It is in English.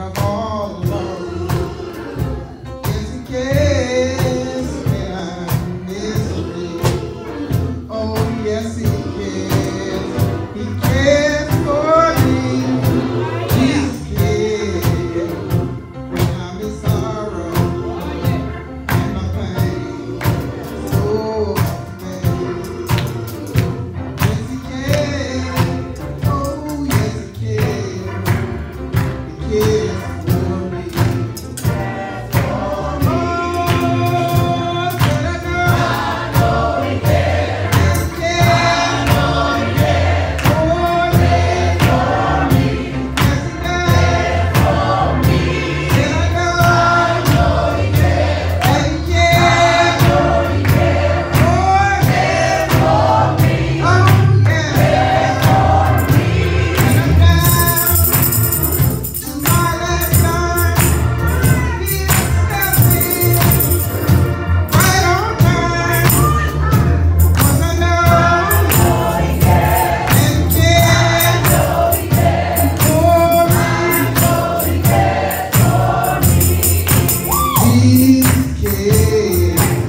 I'm all see.